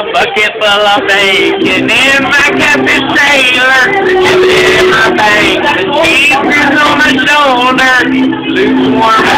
A bucket full of bacon in my captain sailor. And in my bank, the cheese is on my shoulder. Lukewarm coleslaw